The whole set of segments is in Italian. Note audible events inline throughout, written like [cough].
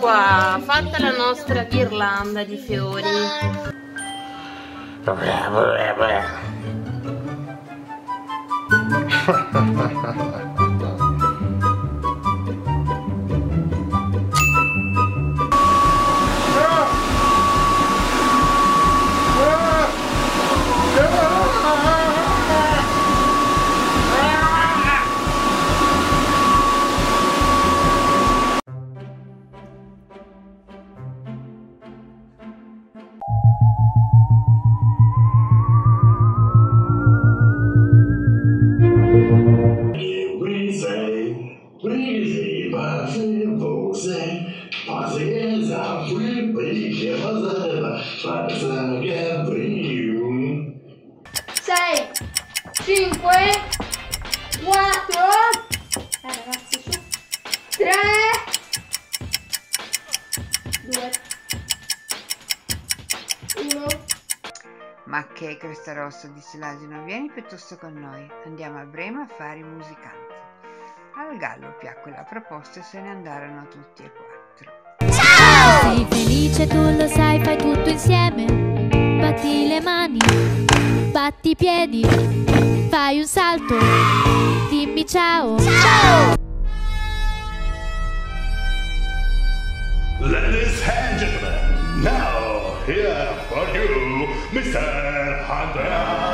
Qua, fatta la nostra ghirlanda di fiori. Pazienza, [laughs] rossa, disse l'asino, vieni piuttosto con noi, andiamo a Brema a fare i musicanti. Al gallo piacque la proposta e se ne andarono tutti e quattro. Sei felice, tu lo sai, fai tutto insieme. Batti le mani, batti i piedi, fai un salto, dimmi ciao. Ciao! Ladies and gentlemen, now here for you, Mr. Yeah.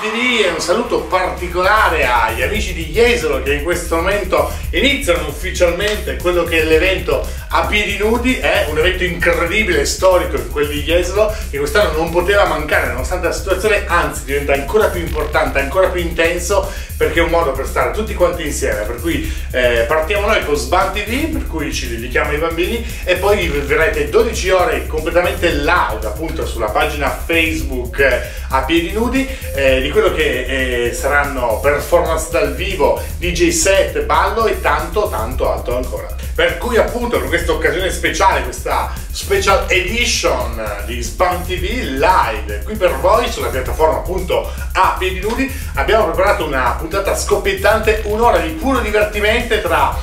TV e un saluto particolare agli amici di Jesolo che in questo momento iniziano ufficialmente quello che è l'evento a piedi nudi, è un evento incredibile storico in quelli di Jesolo che quest'anno non poteva mancare nonostante la situazione, anzi diventa ancora più importante, ancora più intenso perché è un modo per stare tutti quanti insieme, per cui eh, partiamo noi con Sban TV, per cui ci dedichiamo ai bambini e poi verrete 12 ore completamente live appunto sulla pagina Facebook eh, a piedi nudi eh, di quello che eh, saranno performance dal vivo, DJ set, ballo e tanto tanto altro ancora. Per cui appunto per questa occasione speciale, questa special edition di Span TV live qui per voi sulla piattaforma appunto a piedi nudi abbiamo preparato una puntata scoppiettante, un'ora di puro divertimento tra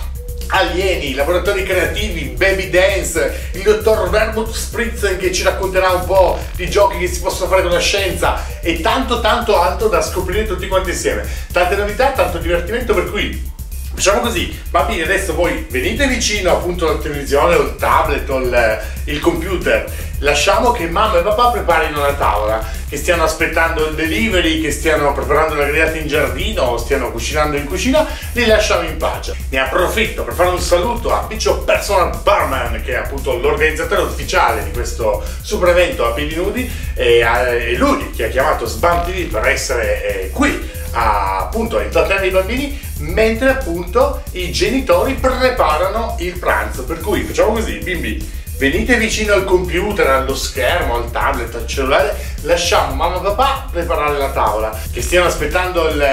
alieni, laboratori creativi, baby dance, il dottor Vermouth Spritzen che ci racconterà un po' di giochi che si possono fare con la scienza e tanto tanto altro da scoprire tutti quanti insieme. Tante novità, tanto divertimento per cui Facciamo così, bambini adesso voi venite vicino appunto alla televisione o il tablet o il, il, computer, lasciamo che mamma e papà preparino la tavola, che stiano aspettando il delivery, che stiano preparando la grigliata in giardino o stiano cucinando in cucina, li lasciamo in pace. Ne approfitto per fare un saluto a Piccio Personal Barman che è appunto l'organizzatore ufficiale di questo super evento a piedi nudi e, e lui che ha chiamato Sbam TV per essere eh, qui a, appunto a intrattenere i bambini mentre appunto i genitori preparano il pranzo. Per cui facciamo così, bimbi, venite vicino al computer, allo schermo, al tablet, al cellulare, lasciamo mamma e papà preparare la tavola, che stiano aspettando il,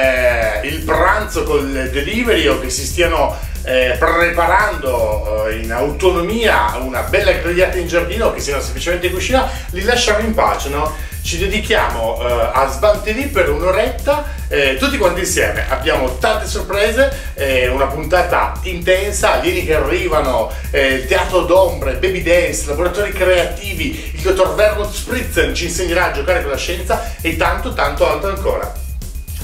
il pranzo col delivery o che si stiano eh, preparando eh, in autonomia una bella grigliata in giardino o che siano semplicemente in cucina, li lasciamo in pace, no? Ci dedichiamo uh, a Sbantini per un'oretta, eh, tutti quanti insieme. Abbiamo tante sorprese, eh, una puntata intensa, alieni che arrivano, eh, teatro d'ombre, baby dance, laboratori creativi, il dottor Vermouth Spritzen ci insegnerà a giocare con la scienza e tanto tanto altro ancora.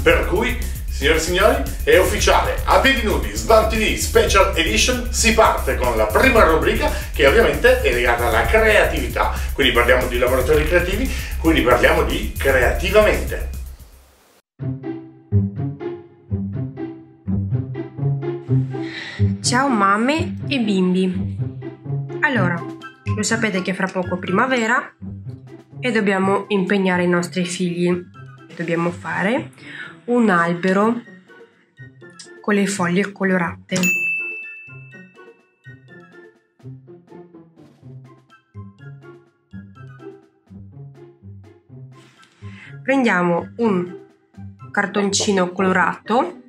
Per cui Signore e signori, è ufficiale, a piedi nudi, Sbam TV Special Edition, si parte con la prima rubrica che ovviamente è legata alla creatività, quindi parliamo di laboratori creativi, quindi parliamo di creativamente. Ciao mamme e bimbi. Allora, lo sapete che fra poco è primavera e dobbiamo impegnare i nostri figli. Dobbiamo fare un albero con le foglie colorate. Prendiamo un cartoncino colorato,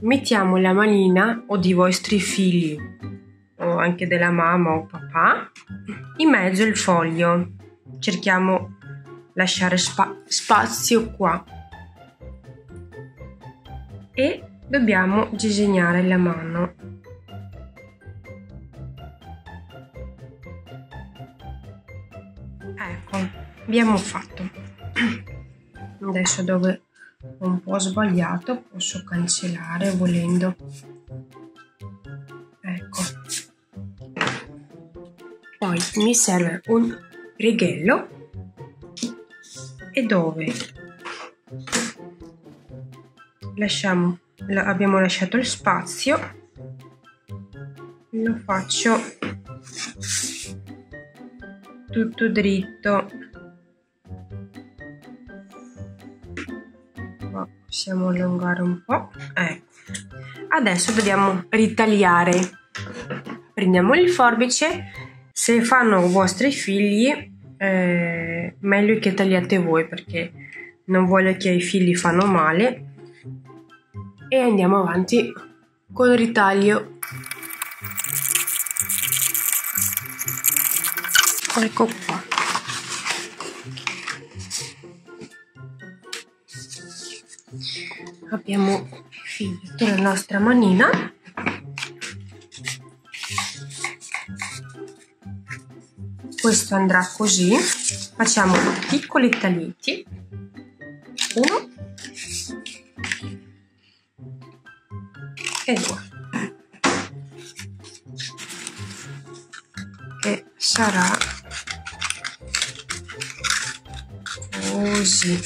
mettiamo la manina o di vostri figli o anche della mamma o papà in mezzo il foglio. Cerchiamo lasciare spa- spazio qua. E dobbiamo disegnare la mano. Ecco abbiamo fatto. Adesso dove ho un po' sbagliato posso cancellare volendo. Ecco. Poi mi serve un righello e dove? Lasciamo abbiamo lasciato il spazio. Lo faccio tutto dritto. Qua possiamo allungare un po' ecco. Adesso dobbiamo ritagliare. Prendiamo il forbice. Se fanno vostri figli eh, meglio che tagliate voi perché non voglio che i figli fanno male. E andiamo avanti con il ritaglio. Ecco qua. Abbiamo finito la nostra manina questo andrà così. Facciamo piccoli taglietti. Uno. E due. E sarà così.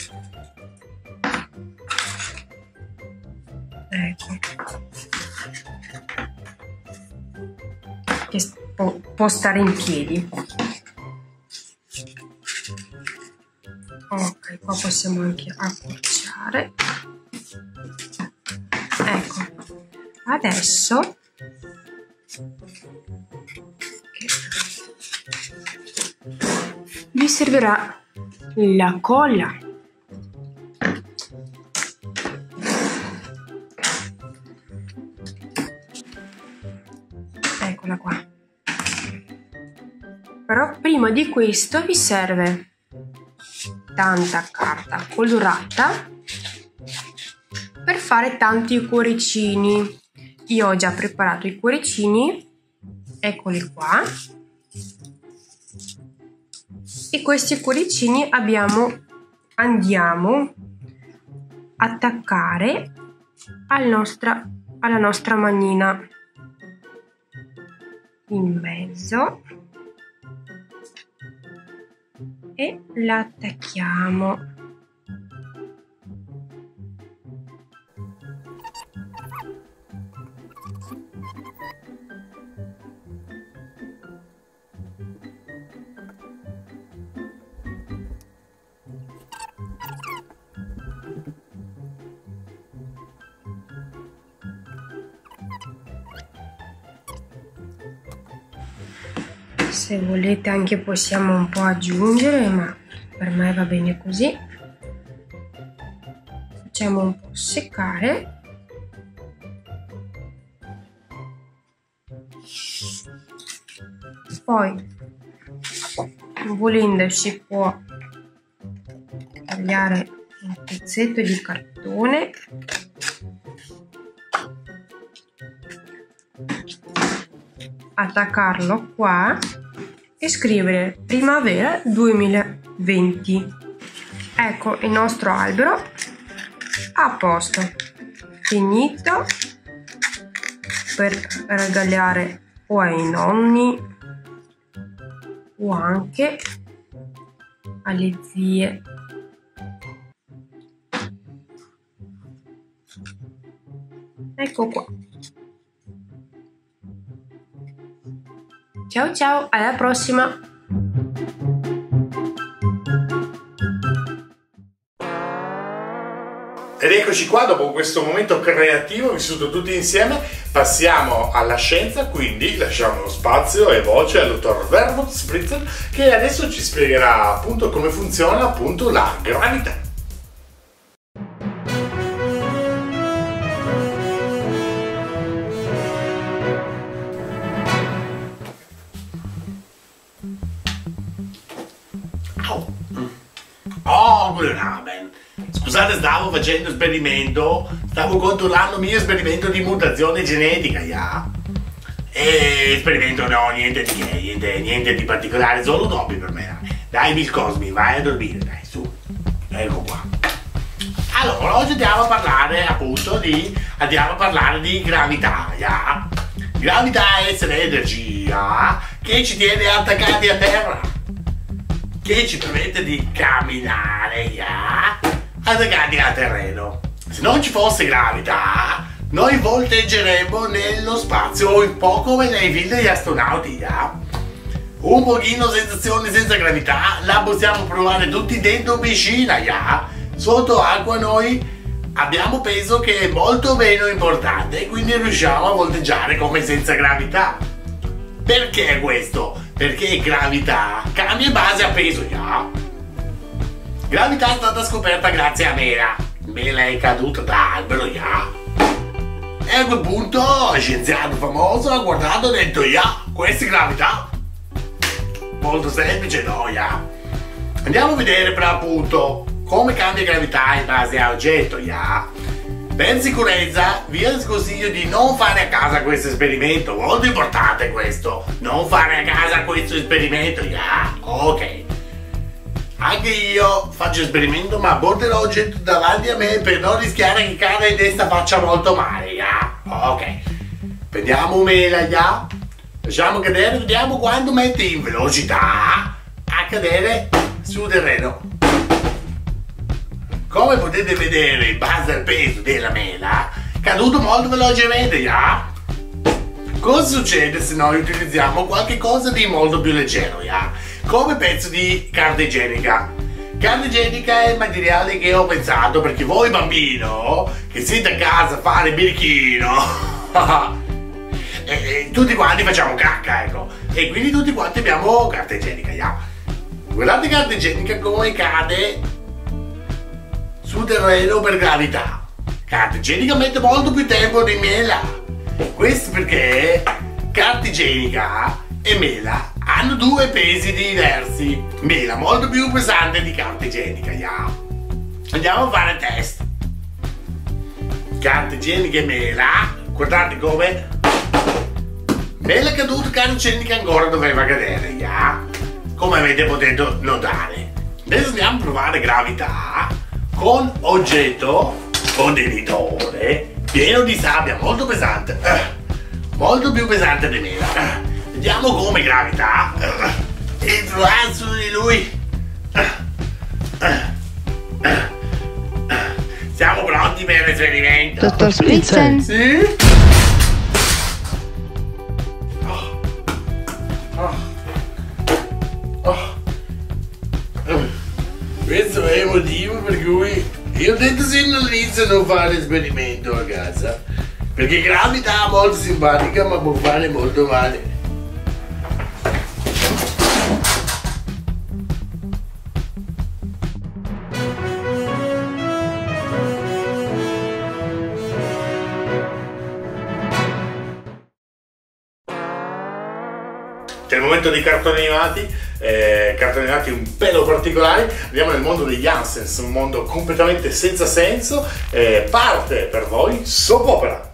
Ecco. Che può, stare in piedi. Possiamo anche accorciare ecco. Adesso vi servirà la colla. Eccola qua. Però prima di questo vi serve tanta carta colorata per fare tanti cuoricini. Io ho già preparato i cuoricini eccoli qua. E questi cuoricini abbiamo andiamo attaccare al nostra, alla nostra manina in mezzo e la attacchiamo se volete anche possiamo un po' aggiungere ma per me va bene così. Facciamo un po' seccare. Poi volendo si può tagliare un pezzetto di cartone. Attaccarlo qua e scrivere primavera 2020 ecco il nostro albero. A posto. Finito. Per regalare o ai nonni o anche alle zie. Ecco qua Ciao ciao, alla prossima! Ed eccoci qua, dopo questo momento creativo vissuto tutti insieme, passiamo alla scienza, quindi lasciamo spazio e voce al dottor Wermut Spritzer che adesso ci spiegherà appunto come funziona appunto la gravità. Facendo esperimento, stavo controllando il mio esperimento di mutazione genetica, ja? E esperimento no, niente di che, niente, niente di particolare, solo doppi per me. Dai, Bill Cosmi, vai a dormire, dai, su. Ecco qua. Allora, oggi andiamo a parlare appunto di, andiamo a parlare di gravità, ja? Gravità è essere energia che ci tiene attaccati a terra che ci permette di camminare yeah, attaccati al terreno. Se non ci fosse gravità, noi volteggeremmo nello spazio un po' come nei film degli astronauti. Yeah. Un pochino sensazione senza gravità la possiamo provare tutti dentro piscina. Yeah. Sotto acqua noi abbiamo peso che è molto meno importante e quindi riusciamo a volteggiare come senza gravità. Perché questo? Perché gravità cambia in base a peso, ya. Gravità è stata scoperta grazie a Mela. Mela è caduta da albero, ya. E a quel punto, scienziato famoso ha guardato e ha detto, ya, questa è gravità. Molto semplice, no, ya. Andiamo a vedere per appunto come cambia gravità in base a oggetto, ya. Per sicurezza vi sconsiglio di non fare a casa questo esperimento, molto importante questo, non fare a casa questo esperimento, yeah. ok. Anche io faccio esperimento ma porto l'oggetto davanti a me per non rischiare che cada in testa faccia molto male, yeah. ok. Prendiamo mela, yeah. Lasciamo cadere, vediamo quando mette in velocità a cadere sul terreno. Come potete vedere, in base al peso della mela, è caduto molto velocemente, ya? Cosa succede se noi utilizziamo qualche cosa di molto più leggero, ya? Come pezzo di carta igienica. Carta igienica è il materiale che ho pensato perché voi bambino che siete a casa a fare birichino [laughs] e, e tutti quanti facciamo cacca, ecco. E quindi tutti quanti abbiamo carta igienica, ya? Guardate carta igienica come cade sul terreno per gravità. Carta igienica mette molto più tempo di mela. Questo perché carta igienica e mela hanno due pesi diversi. Mela molto più pesante di carta igienica, ya. Andiamo a fare test. Carta igienica e mela. Guardate come. Mela è caduta, carta igienica ancora doveva cadere, ya. Come avete potuto notare. Adesso andiamo a provare gravità con oggetto contenitore pieno di sabbia molto pesante. Eh, molto più pesante di mela. Vediamo come gravità. Eh, e trovare su di lui. Siamo pronti per l'esperimento? Dottor Spritzen? Sì? Questo è il motivo per cui io ho detto sin dall'inizio non fare esperimento a casa. Perché gravità è molto simpatica ma può fare molto male. C'è il momento dei cartoni animati, eh, cartoni animati un pelo particolari, andiamo nel mondo degli Hansens, un mondo completamente senza senso, eh, parte per voi soap opera.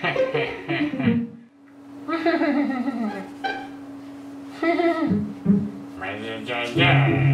[laughs] Ah.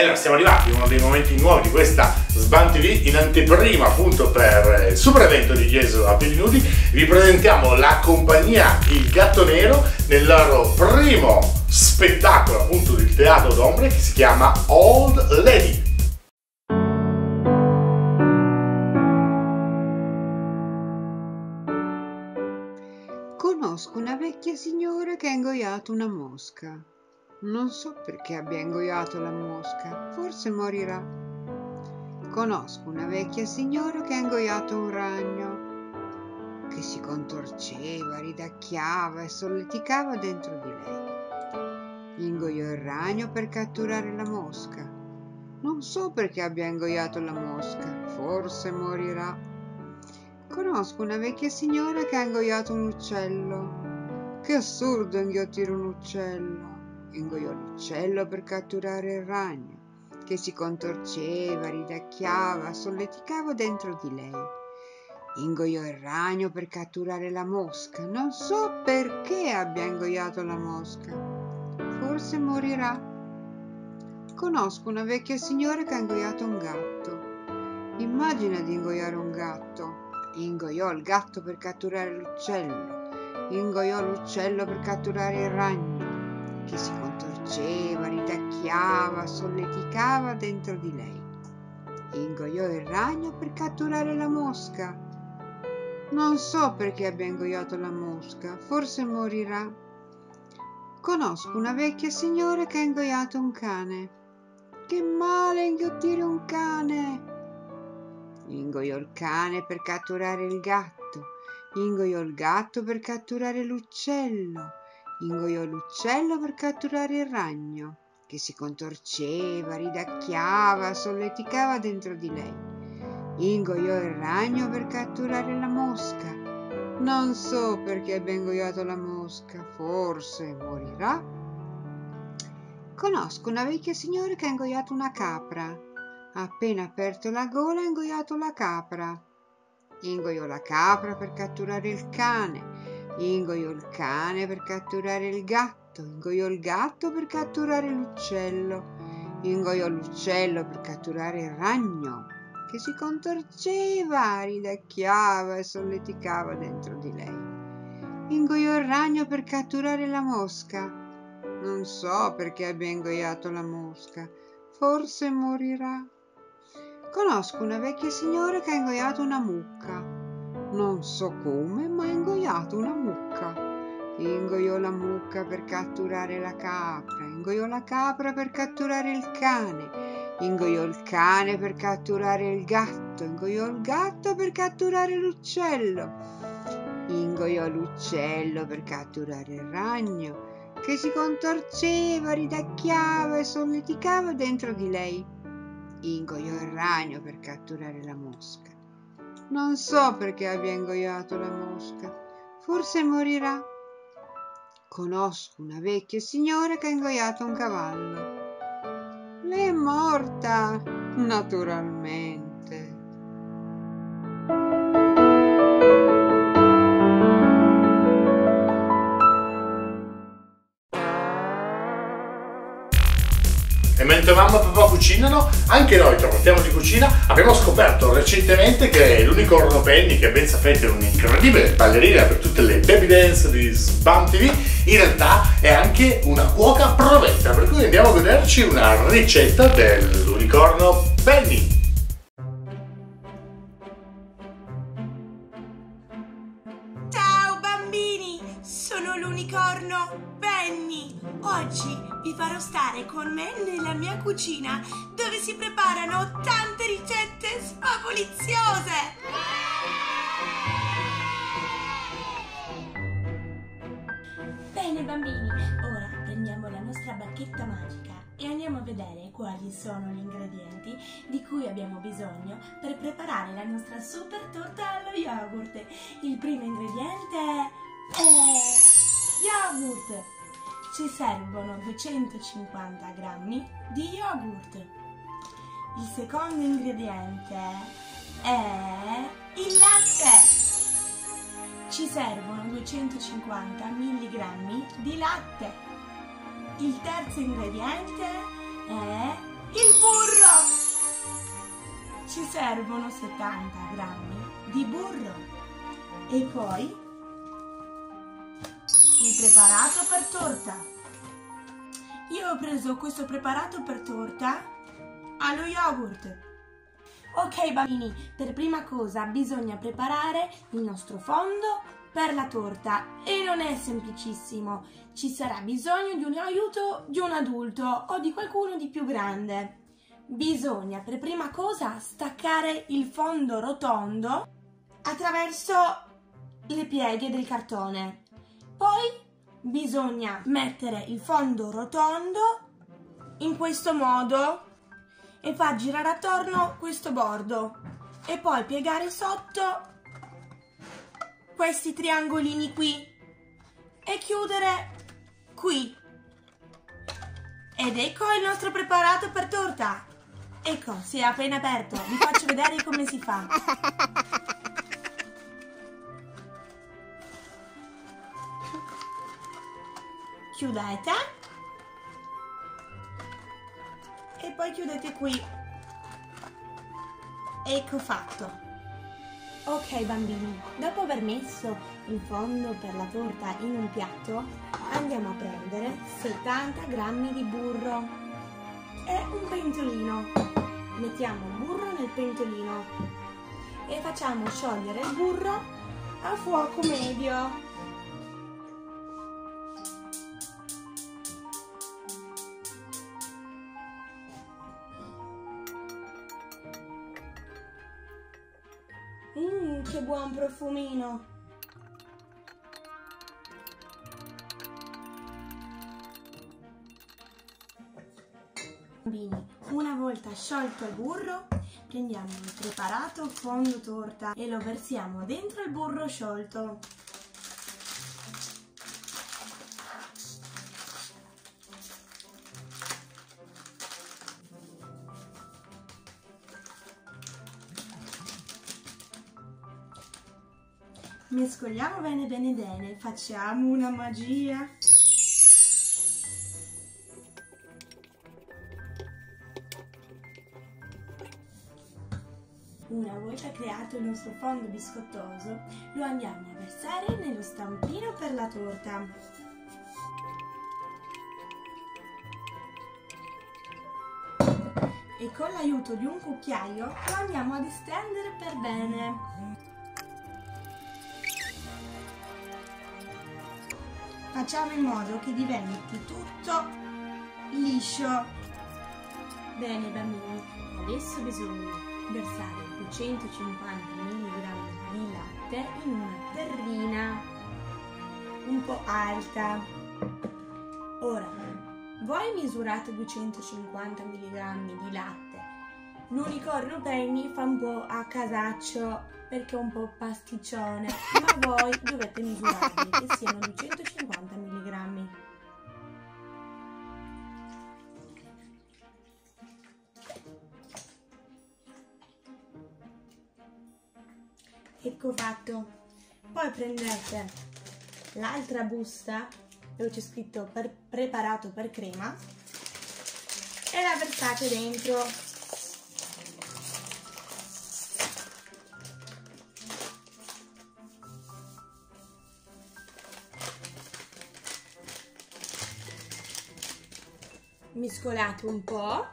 E allora siamo arrivati a uno dei momenti nuovi di questa Sban in anteprima appunto per il super evento di Gesù a piedi nudi. Vi presentiamo la compagnia Il Gatto Nero nel loro primo spettacolo appunto del teatro d'ombre che si chiama Old Lady. Conosco una vecchia signora che ha ingoiato una mosca. Non so perché abbia ingoiato la mosca, forse morirà. Conosco una vecchia signora che ha ingoiato un ragno, che si contorceva, ridacchiava e solleticava dentro di lei. Ingoiò il ragno per catturare la mosca. Non so perché abbia ingoiato la mosca, forse morirà. Conosco una vecchia signora che ha ingoiato un uccello. Che assurdo inghiottire un uccello. Ingoiò l'uccello per catturare il ragno, che si contorceva, ridacchiava, solleticava dentro di lei. Ingoiò il ragno per catturare la mosca. Non so perché abbia ingoiato la mosca. Forse morirà. Conosco una vecchia signora che ha ingoiato un gatto. Immagina di ingoiare un gatto. Ingoiò il gatto per catturare l'uccello. Ingoiò l'uccello per catturare il ragno, che si contorceva, ridacchiava, solleticava dentro di lei. Ingoiò il ragno per catturare la mosca. Non so perché abbia ingoiato la mosca, forse morirà. Conosco una vecchia signora che ha ingoiato un cane. Che male inghiottire un cane! Ingoiò il cane per catturare il gatto, ingoiò il gatto per catturare l'uccello, ingoiò l'uccello per catturare il ragno, che si contorceva, ridacchiava, solleticava dentro di lei. Ingoiò il ragno per catturare la mosca. Non so perché abbia ingoiato la mosca, forse morirà. Conosco una vecchia signora che ha ingoiato una capra appena aperto la gola ha ingoiato la capra. Ingoiò la capra per catturare il cane. Ingoiò il cane per catturare il gatto. Ingoiò il gatto per catturare l'uccello. Ingoiò l'uccello per catturare il ragno, che si contorceva, ridacchiava e solleticava dentro di lei. Ingoiò il ragno per catturare la mosca. Non so perché abbia ingoiato la mosca. Forse morirà. Conosco una vecchia signora che ha ingoiato una mucca. Non so come, ma ha ingoiato una mucca. Ingoiò la mucca per catturare la capra, ingoiò la capra per catturare il cane, ingoiò il cane per catturare il gatto, ingoiò il gatto per catturare l'uccello, ingoiò l'uccello per catturare il ragno, che si contorceva, ridacchiava e solleticava dentro di lei ingoiò il ragno per catturare la mosca. Non so perché abbia ingoiato la mosca, forse morirà. Conosco una vecchia signora che ha ingoiato un cavallo. Lei è morta, naturalmente. E mentre mamma e papà cucinano, anche noi torniamo di cucina. Abbiamo scoperto recentemente che l'unicorno Penny, che ben sapete è un'incredibile ballerina per tutte le baby dance di Sbam TV, in realtà è anche una cuoca provetta. Per cui andiamo a vederci una ricetta dell'unicorno Penny. Stare con me nella mia cucina dove si preparano tante ricette sfavoliziose. Bene bambini, ora prendiamo la nostra bacchetta magica e andiamo a vedere quali sono gli ingredienti di cui abbiamo bisogno per preparare la nostra super torta allo yogurt. Il primo ingrediente è yogurt. Ci servono 250 grammi di yogurt. Il secondo ingrediente è il latte. Ci servono 250 mg di latte. Il terzo ingrediente è il burro. Ci servono 70 g di burro. E poi il preparato per torta. Io ho preso questo preparato per torta allo yogurt. Ok bambini, per prima cosa bisogna preparare il nostro fondo per la torta e non è semplicissimo. Ci sarà bisogno di un aiuto di un adulto o di qualcuno di più grande. Bisogna per prima cosa staccare il fondo rotondo attraverso le pieghe del cartone. Poi bisogna mettere il fondo rotondo in questo modo e far girare attorno questo bordo e poi piegare sotto questi triangolini qui e chiudere qui. Ed ecco il nostro preparato per torta. Ecco si è appena aperto. Vi faccio vedere come si fa [laughs] chiudete. E poi chiudete qui. Ecco fatto. Ok bambini dopo aver messo il fondo per la torta in un piatto andiamo a prendere 70 grammi di burro. E un pentolino. Mettiamo il burro nel pentolino e facciamo sciogliere il burro a fuoco medio Mmm, che buon profumino! Bambini, una volta sciolto il burro, prendiamo il preparato fondo torta e lo versiamo dentro il burro sciolto. Mescoliamo bene bene bene, facciamo una magia. Una volta creato il nostro fondo biscottoso, lo andiamo a versare nello stampino per la torta. E con l'aiuto di un cucchiaio lo andiamo ad estendere per bene. Facciamo in modo che diventi tutto liscio. Bene bambini, adesso bisogna versare 250 mg di latte in una terrina un po' alta. Ora, voi misurate 250 mg di latte. L'unicorno Penny fa un po' a casaccio perché è un po' pasticcione, ma [laughs] voi dovete misurarli che siano 250 mg. Ecco fatto. Poi prendete l'altra busta dove c'è scritto per preparato per crema e la versate dentro mescolate un po'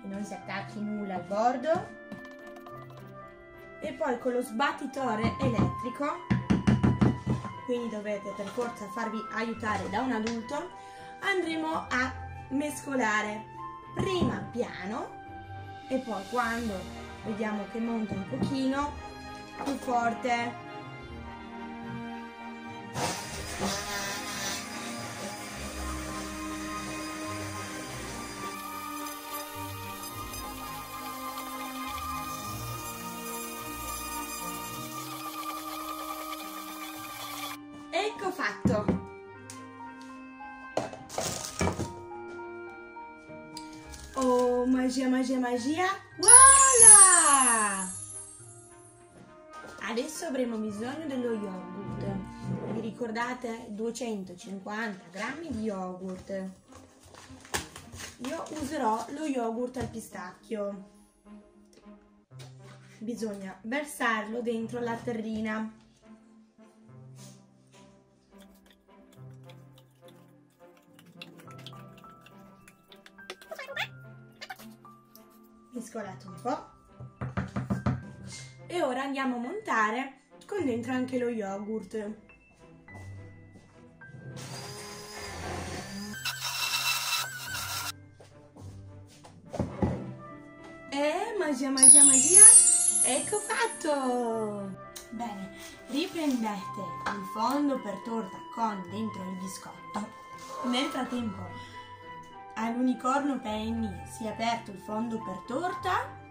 che non si attacchi nulla al bordo. E poi con lo sbattitore elettrico quindi dovete per forza farvi aiutare da un adulto andremo a mescolare prima piano e poi quando vediamo che monta un pochino più forte magia. Voilà! Adesso avremo bisogno dello yogurt. Vi ricordate? 250 grammi di yogurt. Io userò lo yogurt al pistacchio. Bisogna versarlo dentro la terrina. Mescolato un po'. E ora andiamo a montare con dentro anche lo yogurt. E magia, magia, magia, ecco fatto! Bene, riprendete il fondo per torta con dentro il biscotto. Nel frattempo all'unicorno Penny si è aperto il fondo per torta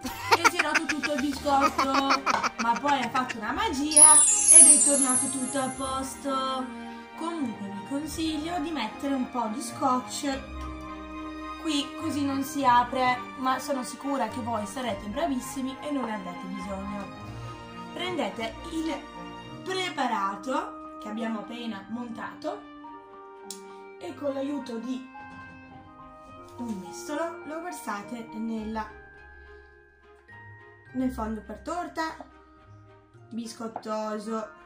e si è rotto tutto il biscotto, ma poi ha fatto una magia ed è tornato tutto a posto. Comunque vi consiglio di mettere un po' di scotch qui così non si apre, ma sono sicura che voi sarete bravissimi e non ne avrete bisogno. Prendete il preparato che abbiamo appena montato e con l'aiuto di un mestolo lo versate nella, nel fondo per torta biscottoso.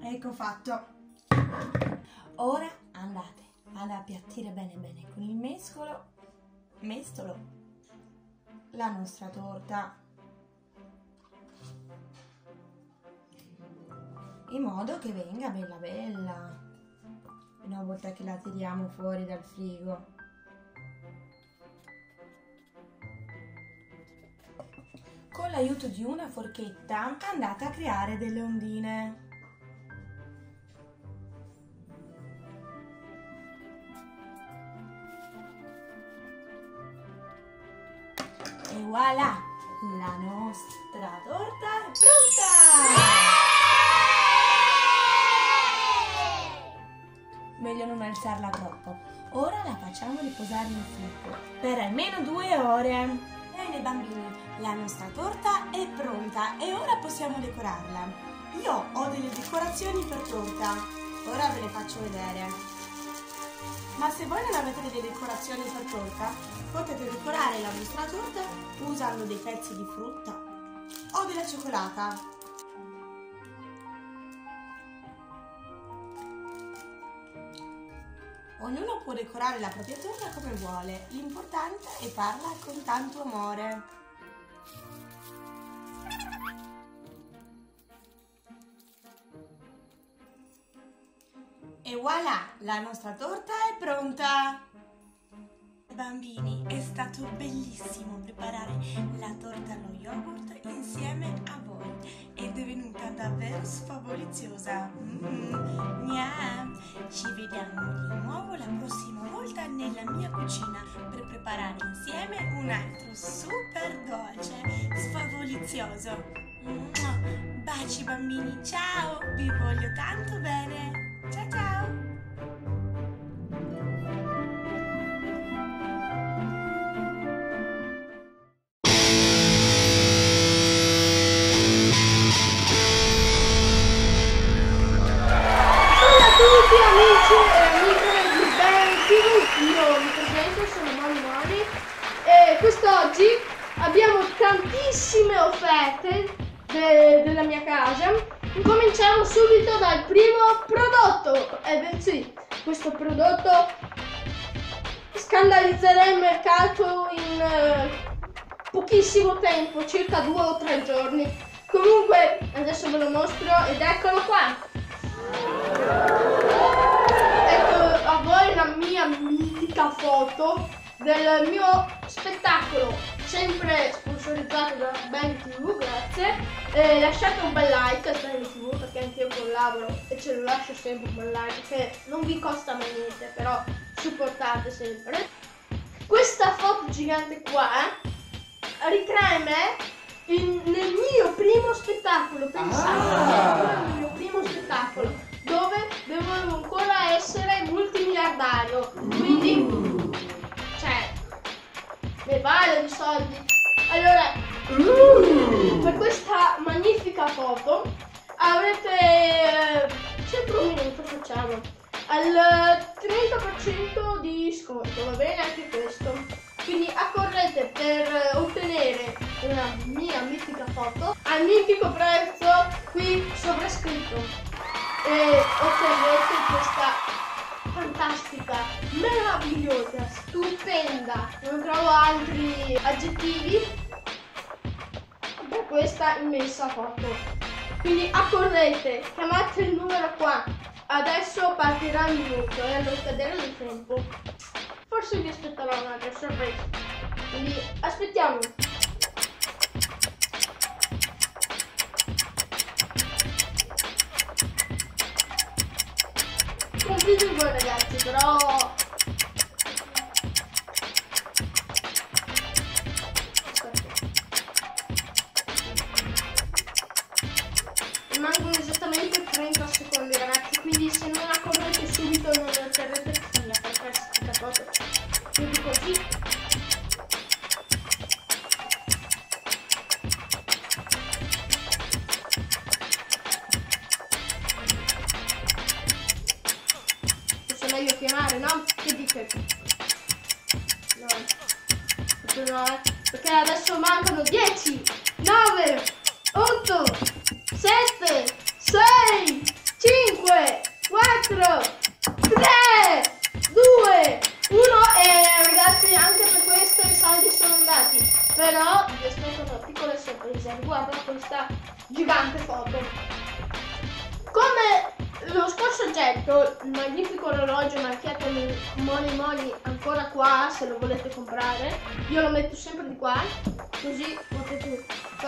Ecco fatto. Ora andate ad appiattire bene bene con il mescolo, mestolo, la nostra torta. In modo che venga bella bella una volta che la tiriamo fuori dal frigo. Con l'aiuto di una forchetta andate a creare delle ondine. E voilà! La nostra torta è pronta! Meglio non alzarla troppo. Ora la facciamo riposare in frigo per almeno due ore. Bene bambini, la nostra torta è pronta e ora possiamo decorarla. Io ho delle decorazioni per torta, ora ve le faccio vedere. Ma se voi non avete delle decorazioni per torta, potete decorare la vostra torta usando dei pezzi di frutta o della cioccolata. Ognuno può decorare la propria torta come vuole, l'importante è farla con tanto amore. E voilà, la nostra torta è pronta! Bambini, è stato bellissimo preparare la torta allo yogurt insieme a voi è venuta davvero sfavoliziosa. Mm, miam. Ci vediamo di nuovo la prossima volta nella mia cucina per preparare insieme un altro super dolce sfavolizioso. Mua. Baci bambini, ciao! Vi voglio tanto bene! Ciao ciao! Mia casa. Cominciamo subito dal primo prodotto. E bensì, questo prodotto scandalizzerà il mercato in eh, pochissimo tempo, circa due o tre giorni. Comunque, adesso ve lo mostro ed eccolo qua. Ecco a voi la mia mitica foto del mio spettacolo, sempre sponsorizzato da Bang TV, grazie. Eh, lasciate un bel like a Bang TV perché anche io collaboro e ce lo lascio sempre un bel like che non vi costa mai niente, però supportate sempre. Questa foto gigante qua ricrea me in- nel mio primo spettacolo, pensate, è il mio primo spettacolo, dove dovevo ancora essere multimiliardario, quindi, ne vale di soldi. Allora, per questa magnifica foto avrete eh, sempre un minuto, facciamo, al 30% di sconto, va bene anche questo. Quindi accorrete per eh, ottenere una mia mitica foto al mitico prezzo qui sovrascritto. e otterrete questa fantastica, meravigliosa, stupenda, non trovo altri aggettivi per questa immensa foto. Quindi accorrete, chiamate il numero qua. Adesso partirà il minuto e allo scadere del tempo forse vi aspetterò un'altra sorpresa. Quindi aspettiamo. Compito voi ragazzi, però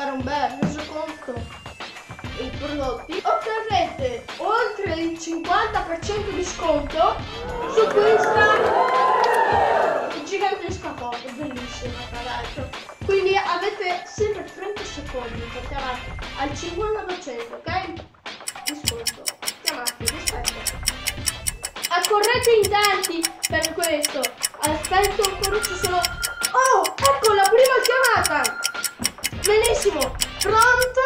fare un bel resoconto dei prodotti. Otterrete oltre il 50% di sconto su questa gigantesca foto, bellissima tra l'altro. Quindi avete sempre 30 secondi per chiamare al 50%, ok? Di sconto. Chiamate, rispetto. Accorrete in tanti per questo. Aspetto ancora ci sono. Oh, ecco la prima chiamata. Benissimo. Pronto?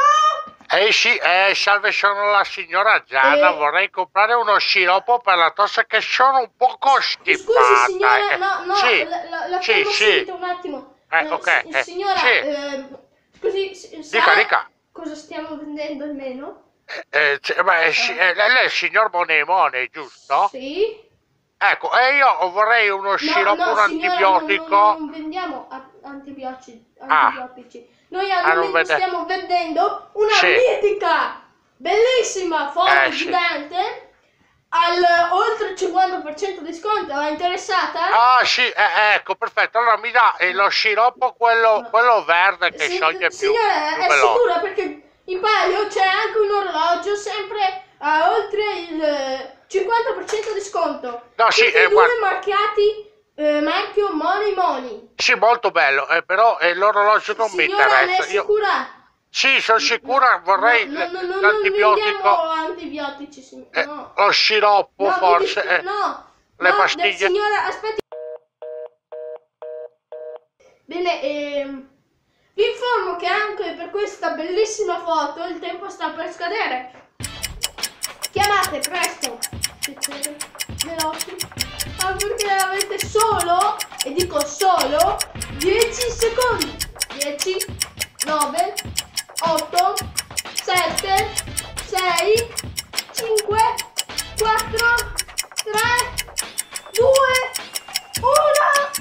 Eh sì, eh, salve, sono la signora Gianna, Eh. vorrei comprare uno sciroppo per la tosse che sono un po' costipata. Scusi signora, eh. no, no, Sì, la, la, la sì, sì. un attimo. Eh, ok, s- eh, signora, sì. ehm, scusi, Dica, dica. cosa stiamo vendendo almeno? Eh, cioè, beh, sì, eh, lei è il signor Monemone, giusto? Sì? Ecco, e io vorrei uno No, sciroppo, no, un signora, antibiotico. Non, non, non vendiamo a- antibiotici, Ah. Noi al Ah, momento stiamo vendendo una Sì. mitica, bellissima foto Eh, sì. gigante al oltre il 50% di sconto. È interessata? Ah sì, eh, ecco, perfetto. Allora mi dà eh, lo sciroppo, quello, quello verde che Si- scioglie più, Signora, più è veloce. sicura perché in palio c'è anche un orologio sempre a oltre il eh, 50% di sconto. No, sì, e eh, due guarda- marchiati eh, marchio Money Money. Sì, molto bello, eh, però eh, l'orologio non mi Signora, lei è interessa. Io... sicura? Sì, sono sicura, vorrei no, no, no, no, l'antibiotico, Non antibiotici, signora. eh, no. lo sciroppo No, forse. dis- eh. no, le pastiglie. signora, aspetti. Bene, ehm, vi informo che anche per questa bellissima foto il tempo sta per scadere. Chiamate presto. Veloci. Ah, perché avete solo, e dico solo, 10 secondi. 10, 9, 8, 7, 6, 5, 4, 3, 2, 1.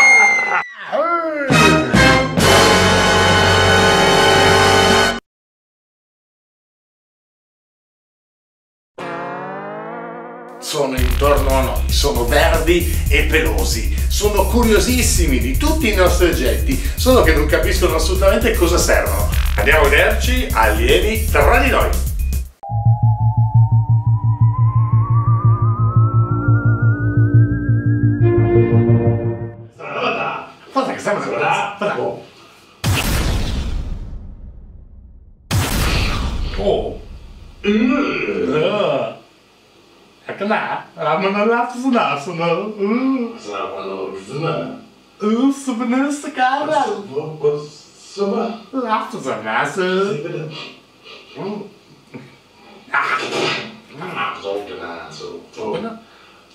Sono intorno a noi, sono verdi e pelosi, sono curiosissimi di tutti i nostri oggetti, solo che non capiscono assolutamente cosa servono. Andiamo a vederci alieni tra di noi. bana laf sunasını. Sana bana olursun Sıvını sıkarlar. Sıvı. Laf sunası.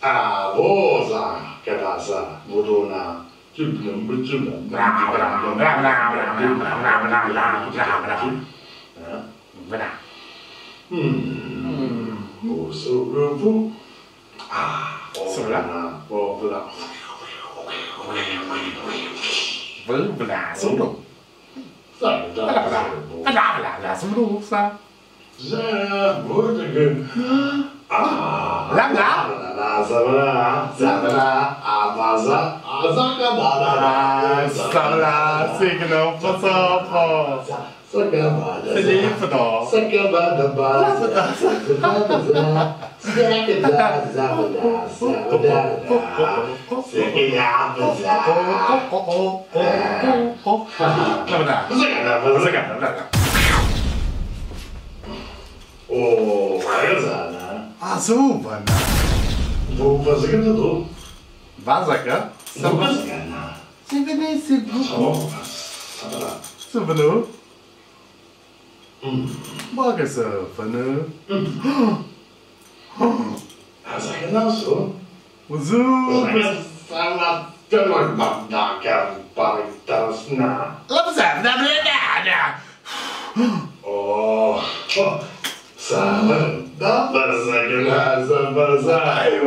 Avosa, que passa, mudona, tchubnum, tchubnum, brá, brá, brá, brá, brá, brá, brá, brá, brá, brá, Brá. Hum. O seu grupo Sula. Vla. Vla. Vla. Sulu. Vla. Vla. Vla. Vla. Sulu. Sa. Za. Wurdigen. Lam la. Zabla. Zabla. Abaza. Azaka da da da. Sala. Signal. What's up? Sakamada. Sakamada basa. O Ayazana. Azul bana. Bu bazıkın da do. Bazaka. Sabazana. Şimdi neyse bu. Sabah. Sabah. Sabah. Magersäufen. Also genau so. Super. Oh, sabe? Dá pra ser que oh passagem.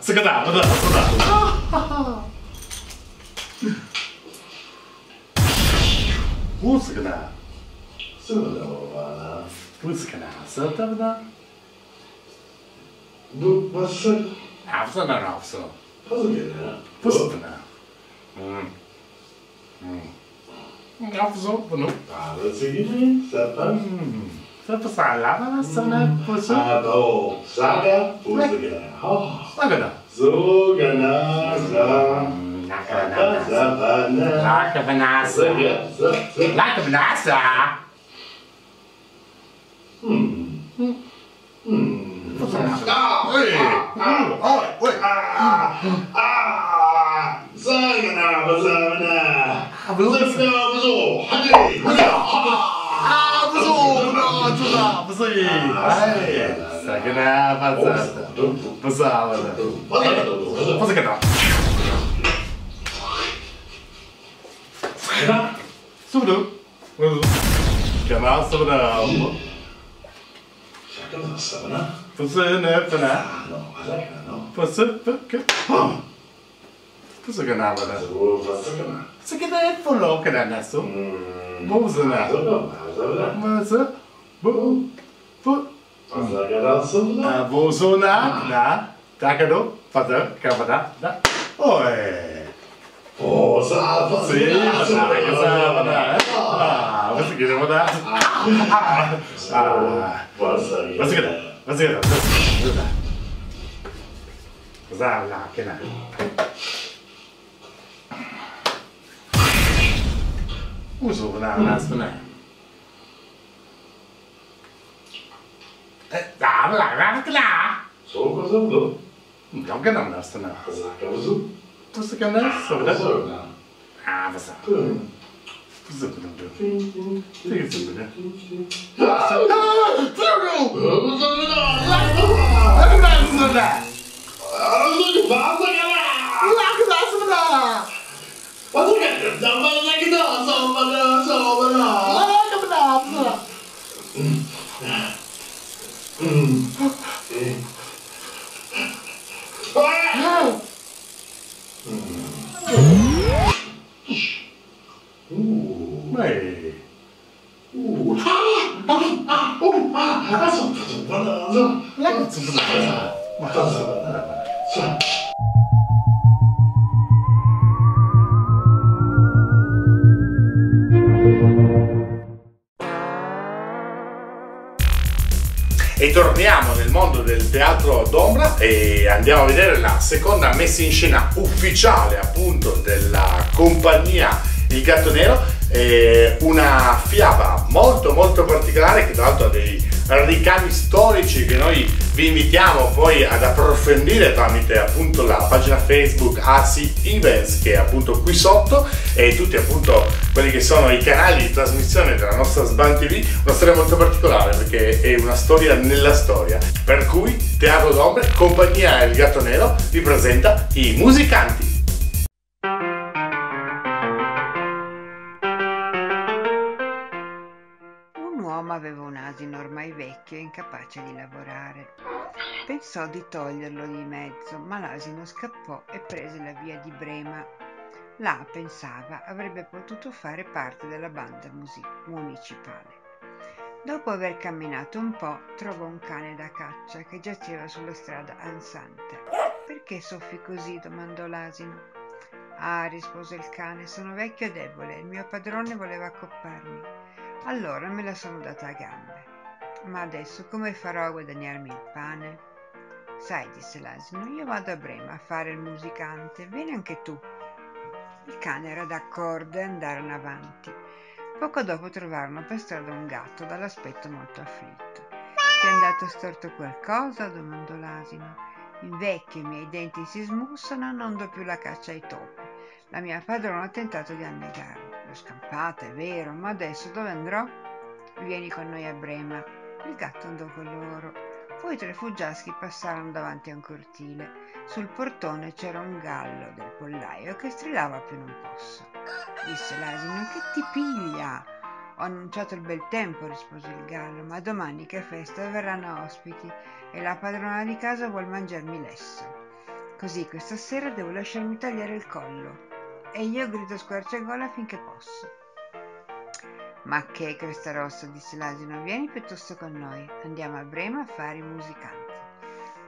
Você canta, canta, canta. Uzgna. Srdovala. Uzgna. Srdovna. Basır. Hafsana rafsa. Pızgına. Pıstına. Hafzo bunu. Ağrısı gibi sapın. Sapı sallama sana pusu. Ado. Saga. Pızgına. Sagana. Zogana. Zogana. لك بن عسى لك بن عسى زاينا بزانا زفنا بزو حجري بزانا بزانا بزانا بزانا Kemal sıvıdım. Kemal sıvıdım. Fısı ne fena. Fısı fıkı. Fısı gana bana. Fısı gana et fırla não kadar nasıl? Bu zına. Mısı. Bu. Bu. Fısı gana sıvıdım. Bu zına. Na. Takado. Fısı. Kafada. Da. Oy. Ousava! Sim, ousava, ousava! Ah, conseguiram mudar! Ah, ah, conseguiram, conseguiram! Ousava, Você que não! Você não, não, não! Dá, lá, lá, lá! Sou o cazador! Então, que não, não, não! Casaca! Pussycat Soul. Ah, você. Mm. 怎么来了？怎么来了？算了。E torniamo nel mondo del teatro d'ombra e andiamo a vedere la seconda messa in scena ufficiale appunto della compagnia Il Gatto Nero, una fiaba molto molto particolare che tra l'altro ha dei ricami storici che noi vi invitiamo poi ad approfondire tramite appunto la pagina Facebook AC Events che è appunto qui sotto. E tutti appunto quelli che sono i canali di trasmissione della nostra Sban TV, una storia molto particolare perché è una storia nella storia. Per cui Teatro d'Ombre, compagnia Il Gatto Nero vi presenta i musicanti. Un uomo aveva un asino ormai vecchio e incapace di lavorare. Pensò di toglierlo di mezzo, ma l'asino scappò e prese la via di Brema. Là, pensava, avrebbe potuto fare parte della banda municipale. Dopo aver camminato un po', trovò un cane da caccia che giaceva sulla strada ansante. Perché soffi così? domandò l'asino. Ah, rispose il cane, sono vecchio e debole, il mio padrone voleva accopparmi. Allora me la sono data a gambe. Ma adesso come farò a guadagnarmi il pane? Sai, disse l'asino, io vado a Brema a fare il musicante, vieni anche tu. Il cane era d'accordo e andarono avanti. Poco dopo trovarono per strada un gatto dall'aspetto molto afflitto. Ti è andato storto qualcosa? domandò l'asino. Invecchio, i miei denti si smussano, non do più la caccia ai topi. La mia padrona ha tentato di annegarmi. L'ho scampata, è vero, ma adesso dove andrò? Vieni con noi a Brema. Il gatto andò con loro. Poi tre fuggiaschi passarono davanti a un cortile. Sul portone c'era un gallo del pollaio che strillava più non posso. Disse l'asino, che ti piglia? Ho annunciato il bel tempo, rispose il gallo, ma domani che è festa verranno ospiti e la padrona di casa vuol mangiarmi lesso. Così questa sera devo lasciarmi tagliare il collo e io grido squarciagola finché posso. Ma che cresta rossa, disse l'asino, vieni piuttosto con noi, andiamo a Brema a fare i musicanti.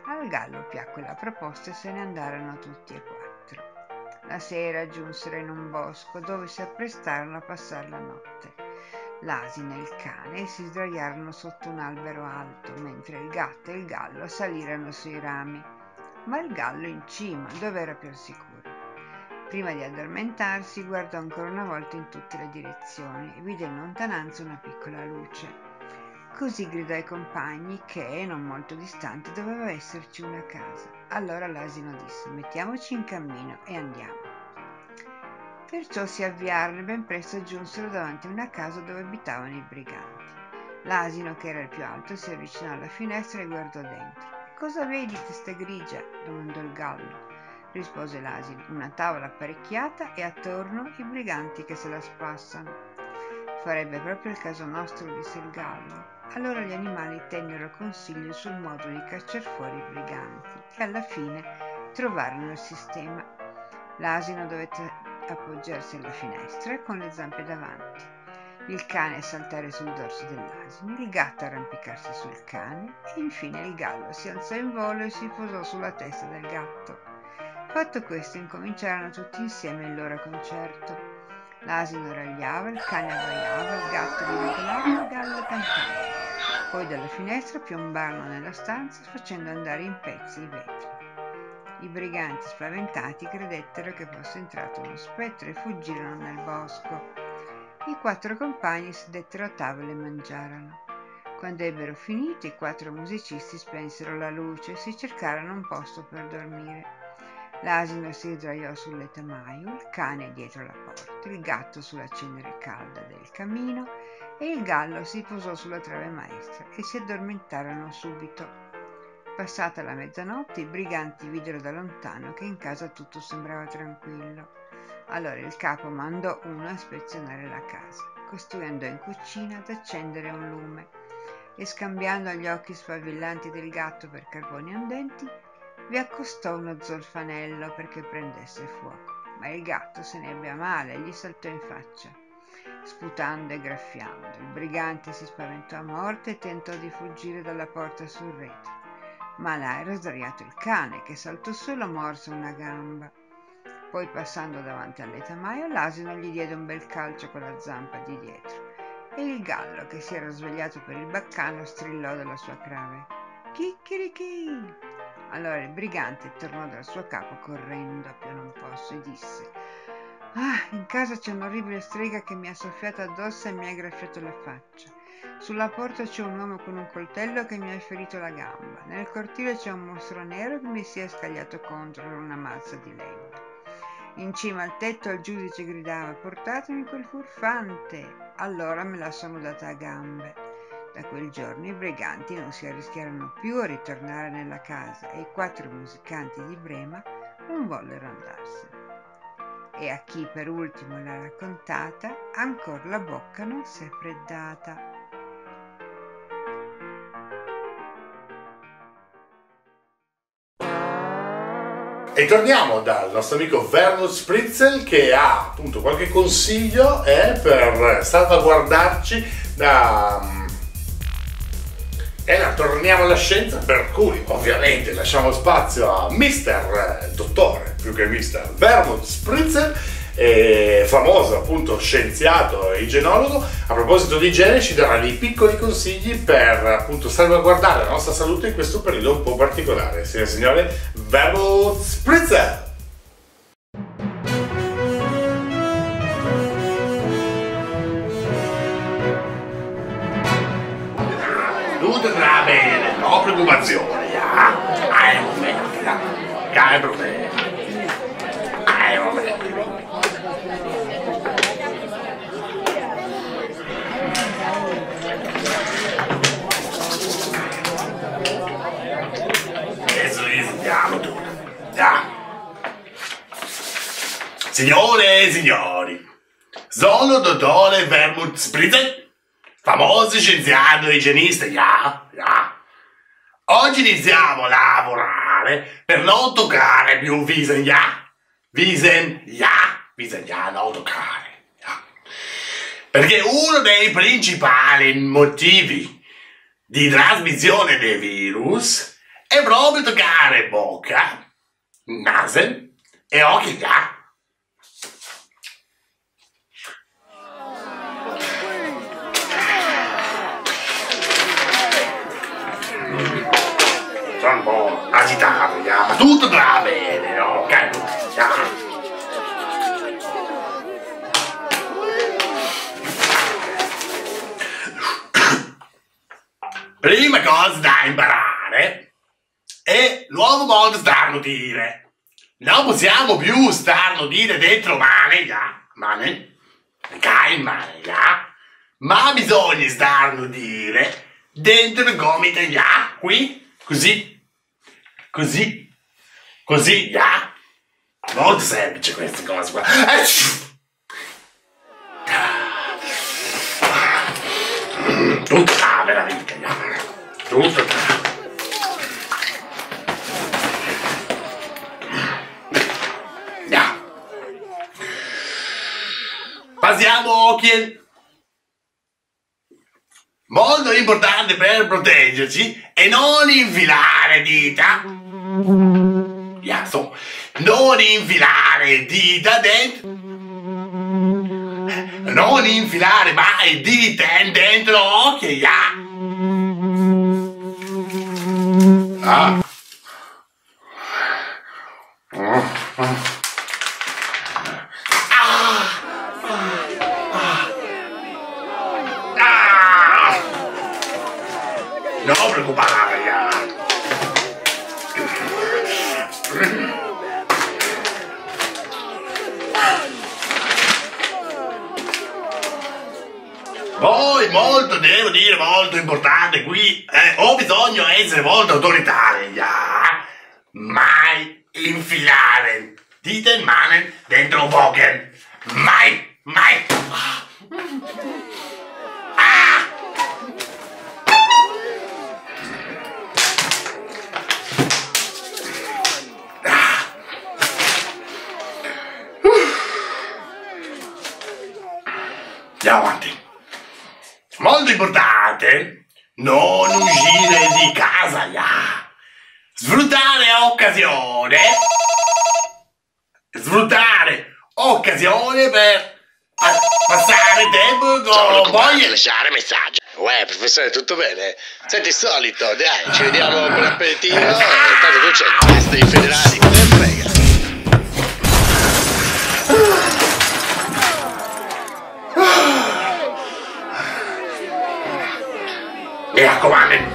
Al gallo piacque la proposta e se ne andarono tutti e quattro. La sera giunsero in un bosco dove si apprestarono a passare la notte. L'asino e il cane si sdraiarono sotto un albero alto, mentre il gatto e il gallo salirono sui rami, ma il gallo in cima, dove era più sicuro. Prima di addormentarsi guardò ancora una volta in tutte le direzioni e vide in lontananza una piccola luce. Così gridò ai compagni che, non molto distante, doveva esserci una casa. Allora l'asino disse: Mettiamoci in cammino e andiamo. Perciò si avviarono e ben presto giunsero davanti a una casa dove abitavano i briganti. L'asino, che era il più alto, si avvicinò alla finestra e guardò dentro. Cosa vedi, testa grigia? domandò il gallo. Rispose l'asino, una tavola apparecchiata e attorno i briganti che se la spassano. Farebbe proprio il caso nostro, disse il gallo. Allora gli animali tennero consiglio sul modo di cacciar fuori i briganti e alla fine trovarono il sistema. L'asino dovette appoggiarsi alla finestra con le zampe davanti, il cane saltare sul dorso dell'asino, il gatto arrampicarsi sul cane e infine il gallo si alzò in volo e si posò sulla testa del gatto. Fatto questo incominciarono tutti insieme il loro concerto. L'asino ragliava, il cane abbaiava, il gatto rimugolava, il gallo cantava. Poi dalla finestra piombarono nella stanza facendo andare in pezzi i vetri. I briganti spaventati credettero che fosse entrato uno spettro e fuggirono nel bosco. I quattro compagni sedettero a tavola e mangiarono. Quando ebbero finito, i quattro musicisti spensero la luce e si cercarono un posto per dormire. L'asino si sdraiò sul letamaio, il cane dietro la porta, il gatto sulla cenere calda del camino e il gallo si posò sulla trave maestra e si addormentarono subito. Passata la mezzanotte, i briganti videro da lontano che in casa tutto sembrava tranquillo. Allora il capo mandò uno a ispezionare la casa. Costui andò in cucina ad accendere un lume e scambiando gli occhi sfavillanti del gatto per carboni ondenti, vi accostò uno zolfanello perché prendesse fuoco. Ma il gatto se ne ebbe a male e gli saltò in faccia, sputando e graffiando. Il brigante si spaventò a morte e tentò di fuggire dalla porta sul retro ma là era sdraiato il cane che saltò su e lo morse una gamba. Poi passando davanti al letamaio l'asino gli diede un bel calcio con la zampa di dietro e il gallo che si era svegliato per il baccano strillò dalla sua crave. Chicchirichì! Allora il brigante tornò dal suo capo correndo a più non posso e disse Ah, in casa c'è un'orribile strega che mi ha soffiato addosso e mi ha graffiato la faccia. Sulla porta c'è un uomo con un coltello che mi ha ferito la gamba. Nel cortile c'è un mostro nero che mi si è scagliato contro una mazza di legno. In cima al tetto il giudice gridava portatemi quel furfante. Allora me la sono data a gambe. Da quel giorno i briganti non si arrischiarono più a ritornare nella casa e i quattro musicanti di Brema non vollero andarsene. E a chi per ultimo l'ha raccontata, ancora la bocca non si è freddata. E torniamo dal nostro amico Werner Spritzel che ha appunto qualche consiglio eh, per salvaguardarci da... E allora torniamo alla scienza per cui ovviamente lasciamo spazio a Mister eh, Dottore, più che Mister Werner Spritzel, eh, famoso appunto scienziato e igienologo. A proposito di igiene ci darà dei piccoli consigli per appunto salvaguardare la nostra salute in questo periodo un po' particolare. Signore e signori, Werner Spritzel! No preoccupazione, ja? Kein Moment, ja? Kein Problem. Kein Moment. Adesso risentiamo tutto. Ja. Signore e signori, sono dottore Vermouth Spritzer, famoso scienziato e igienista, ja, ja. Oggi iniziamo a lavorare per non toccare più Wiesen, ja. Wiesen, ja. Wiesen, ja, non toccare, ja. Perché uno dei principali motivi di trasmissione dei virus è proprio toccare bocca, naso e occhi, ja. Un po' agitato, ma tutto andrà bene, ok? Prima cosa da imparare è nuovo modo di starnutire. Non possiamo più starnutire dentro mane, ja, mane, kein mane, ma bisogna starnutire dentro il gomito, ja, qui, così, così, così, ja. Molto semplice queste cose qua. Eh, shh. Tutto là, veramente, là. Ja. Passiamo occhi. Molto importante per proteggerci e non infilare dita. Ja, so. Non infilare dita dentro. Non infilare mai dita dentro occhi, ja. Ah. Ah. No preoccupare, molto, devo dire, molto importante qui, eh, ho bisogno di essere molto autoritario, ja. Mai infilare mano dentro Bogen. Mai, mai. Ah! Andiamo avanti. Molto importante, non uscire di casa, ya. Sfruttare occasione. Sfruttare occasione per passare tempo con voi. lasciare messaggio. Uè, professore, tutto bene? Senti, solito, dai, ci vediamo per l'aperitivo. eh, Tanto tu c'è il test dei federali, che te frega. Mi raccomando.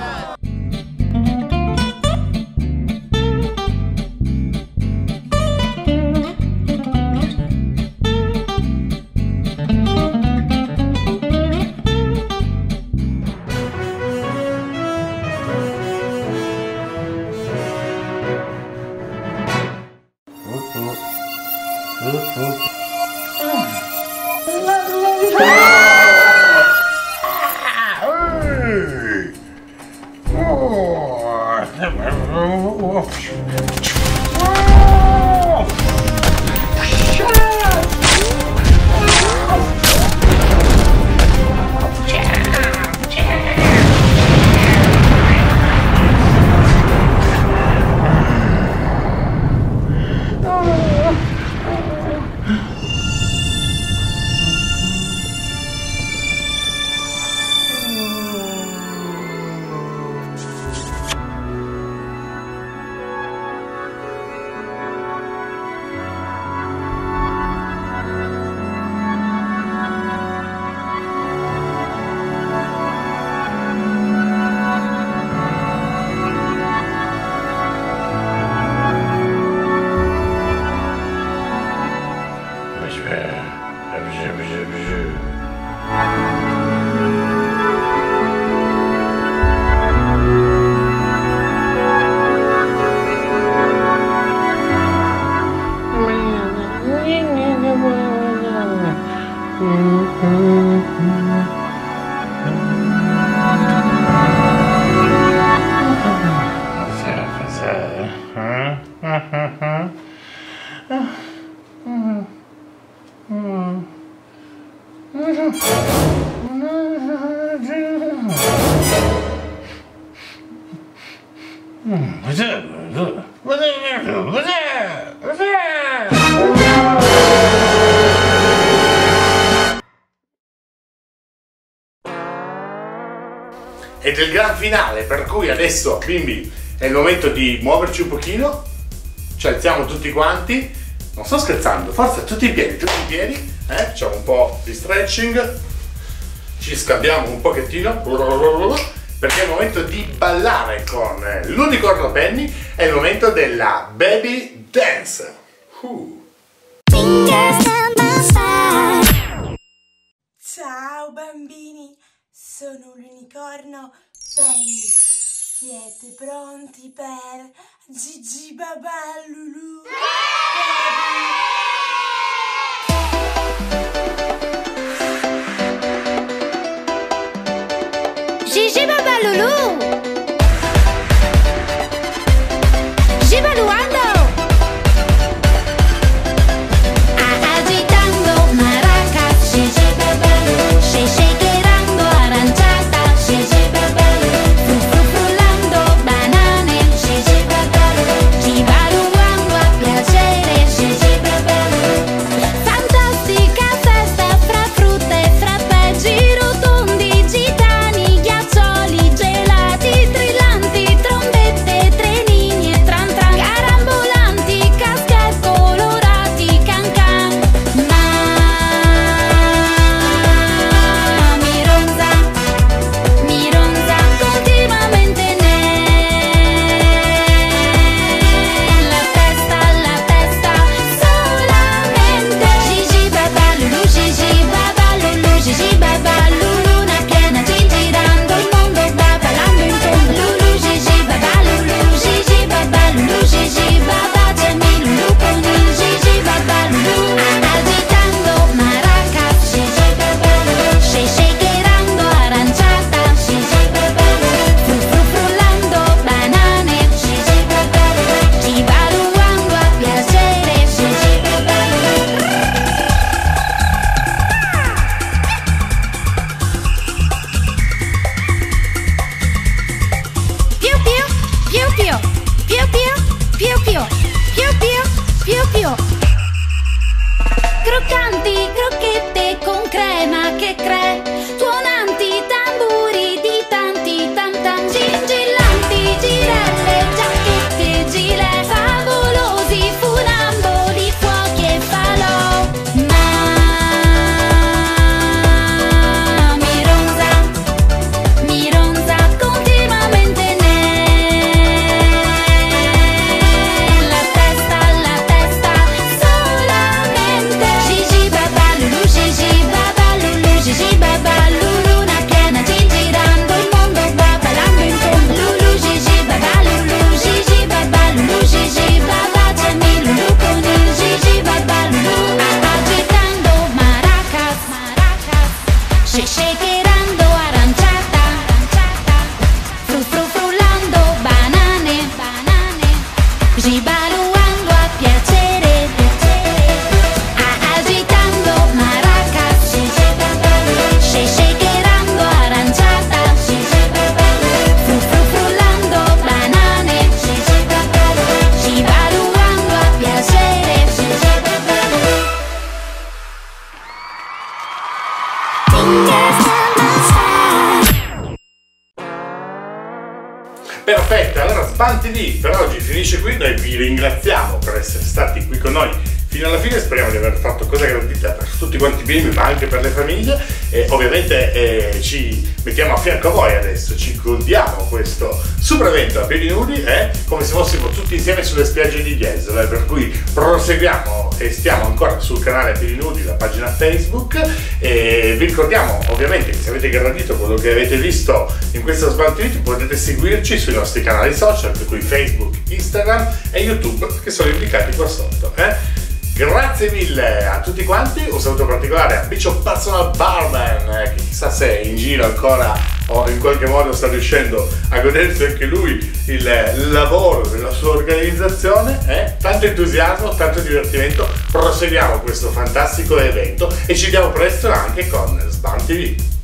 Cui adesso, bimbi, è il momento di muoverci un pochino. Ci alziamo tutti quanti. Non sto scherzando, forza, tutti in piedi, tutti in piedi. Eh? Facciamo un po' di stretching. Ci scambiamo un pochettino. Perché è il momento di ballare con l'unicorno Penny. È il momento della baby dance. Uh. Ciao bambini, sono l'unicorno Penny. Siete pronti per Gigi Babà Lulu? Gigi e ovviamente eh, ci mettiamo a fianco a voi adesso, ci godiamo questo super evento a piedi nudi eh, come se fossimo tutti insieme sulle spiagge di Jesolo, eh, per cui proseguiamo e stiamo ancora sul canale piedi nudi, la pagina Facebook e vi ricordiamo ovviamente che se avete gradito quello che avete visto in questo Sbaltiti potete seguirci sui nostri canali social, per cui Facebook, Instagram e YouTube che sono indicati qua sotto. eh. Grazie mille a tutti quanti, un saluto particolare a Bicio Personal Barman, eh, che chissà se in giro ancora o in qualche modo sta riuscendo a godersi anche lui il, il lavoro della sua organizzazione. eh. Tanto entusiasmo, tanto divertimento, proseguiamo questo fantastico evento e ci vediamo presto anche con Sban TV.